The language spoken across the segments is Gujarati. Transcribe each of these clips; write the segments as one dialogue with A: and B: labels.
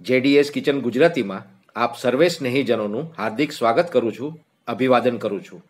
A: જેડીએસ કિચન ગુજરાતીમાં આપ સર્વે સ્નેહીજનોનું હાર્દિક સ્વાગત કરું છું અભિવાદન કરું છું.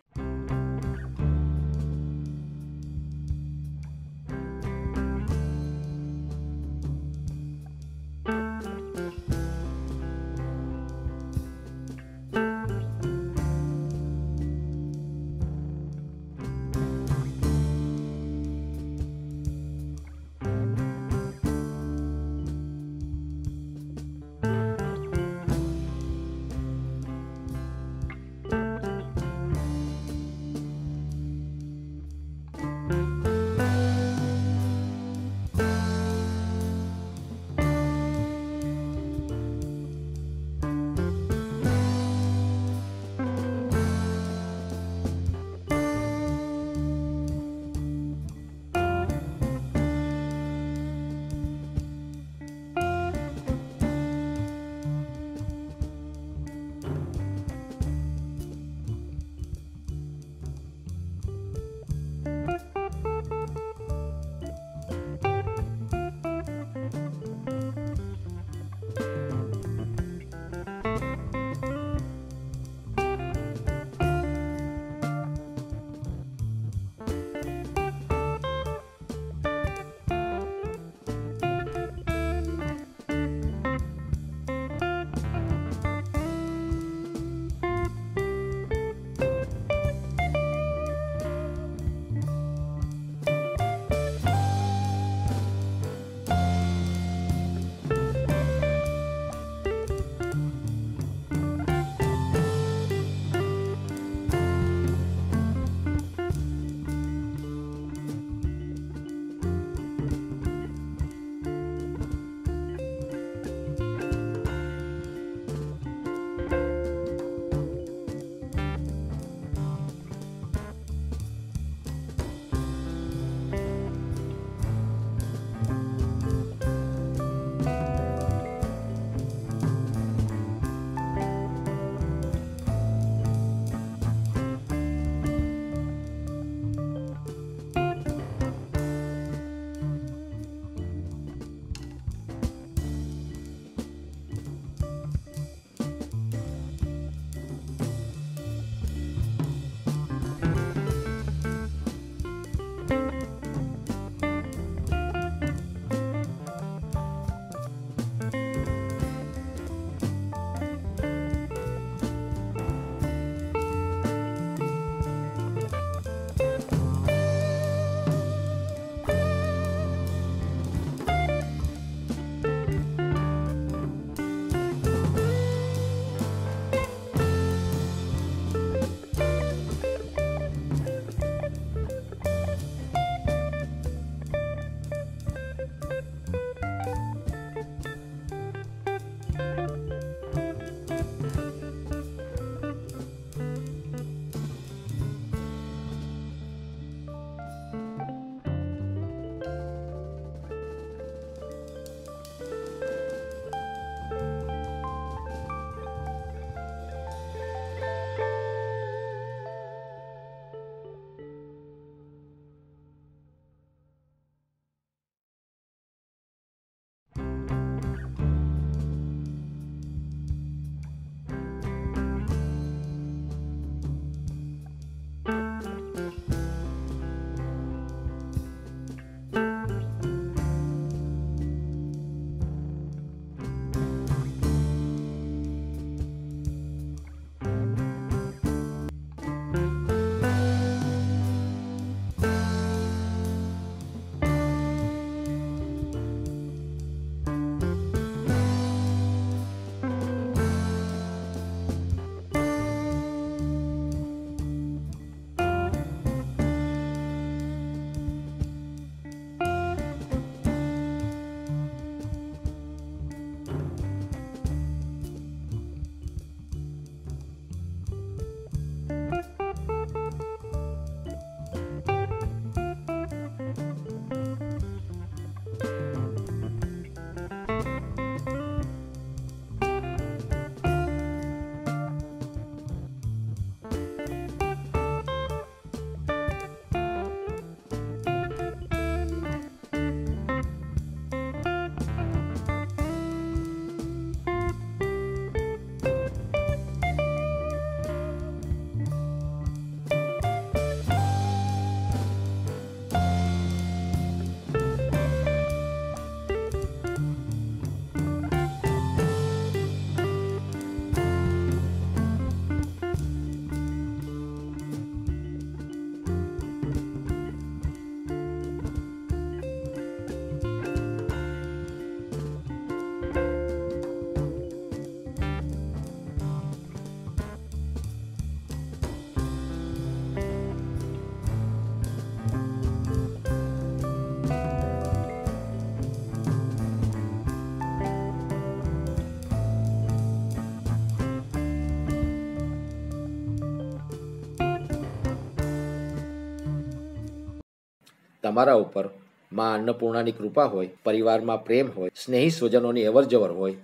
A: તમારા ઉપરમાં અન્નપૂર્ણાની કૃપા હોય, પરિવારમાં પ્રેમ હોય, સ્નેહી સ્વજનોની અવરજવર હોય,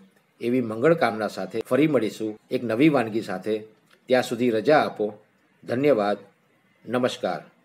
A: એવી મંગળ કામના સાથે ફરી મળીશું એક નવી વાનગી સાથે. ત્યાં સુધી રજા આપો. ધન્યવાદ. નમસ્કાર.